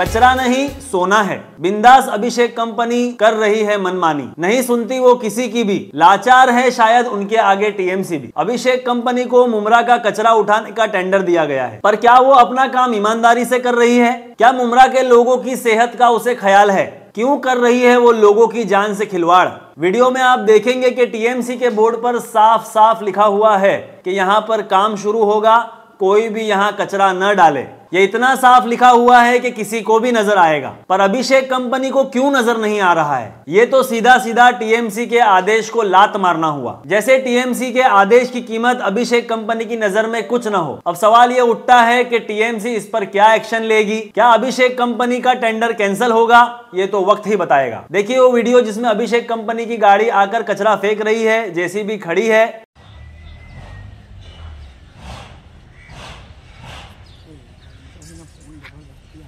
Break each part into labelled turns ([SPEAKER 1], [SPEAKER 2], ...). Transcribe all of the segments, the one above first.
[SPEAKER 1] कचरा नहीं, सोना है। बिंदास अभिषेक कंपनी कर रही है मनमानी। नहीं सुनती वो किसी की भी। लाचार है शायद उनके आगे टीएमसी भी। अभिषेक कंपनी को मुमरा का कचरा उठाने का टेंडर दिया गया है। पर क्या वो अपना काम ईमानदारी से कर रही है? क्या मुमरा के लोगों की सेहत का उसे ख्याल है? क्यों कर रही है वो लोगों की जान से खिलवाड़? वीडियो में आप देखेंगे कि टीएमसी के बोर्ड पर साफ़ साफ़ लिखा हुआ है कि यहाँ पर काम शुरू होगा कोई भी यहाँ कचरा न डाले। ये इतना साफ़ लिखा हुआ है कि किसी को भी नज़र आएगा। पर अभिषेक कंपनी को क्यों नज़र नहीं आ रहा है? ये तो सीधा सीधा टीएमसी के आदेश को लात मारना हुआ। जैसे टीएमसी के आदेश की कीमत अभिषेक कंपनी की नज़र में कुछ न हो। अब सवाल ये उठता है कि टीएमसी इस पर क्या एक्शन लेगी? क्या अभिषेक कंपनी का टेंडर कैंसिल होगा? ये तो वक्त ही बताएगा। देखिए वो वीडियो जिसमें अभिषेक कंपनी की गाड़ी आकर कचरा फेंक रही है, जेसीबी खड़ी है 那个红一点都老掉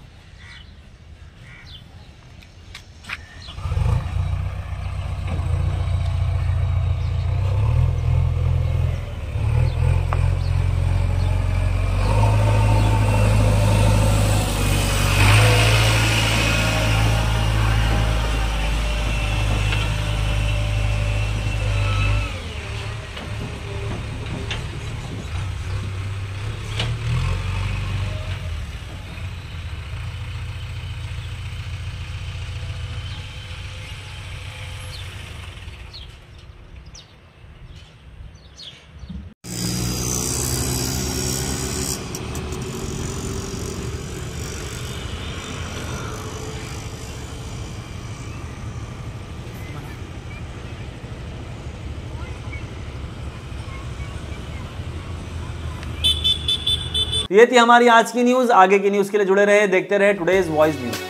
[SPEAKER 1] ये थी हमारी आज की न्यूज़ आगे की न्यूज़ के लिए जुड़े रहे, देखते रहे टुडेज वॉइस न्यूज़